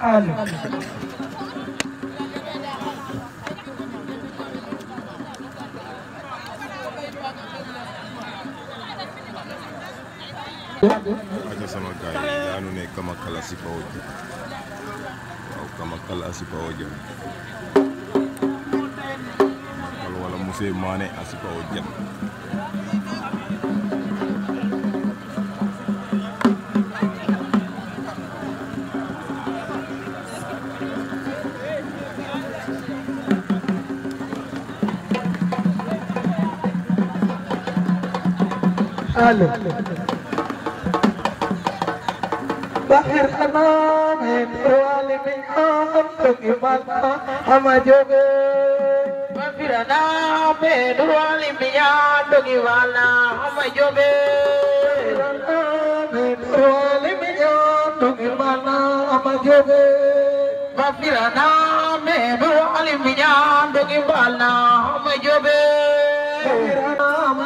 an aja sama gars yi daanu ne Kamakala si Pawoja waaw Kamakala si Pawoja Kamakala wala Moussé Mané a बबर नाम तुखी वालागे नाम तुख बबीर नाम भेढ बिजान तुगी वाले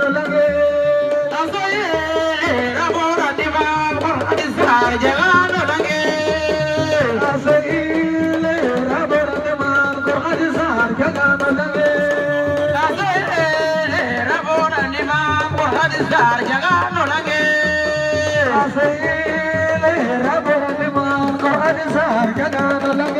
लॻे बाप हज़ार जलानो लॻे मां तो हज़ार सार जलानो लॻे मां त